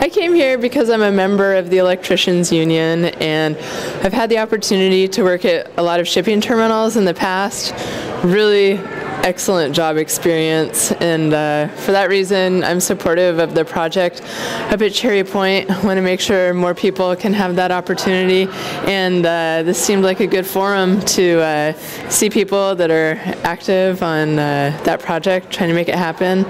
I came here because I'm a member of the Electricians Union and I've had the opportunity to work at a lot of shipping terminals in the past. Really excellent job experience and uh, for that reason I'm supportive of the project up at Cherry Point. I want to make sure more people can have that opportunity and uh, this seemed like a good forum to uh, see people that are active on uh, that project trying to make it happen.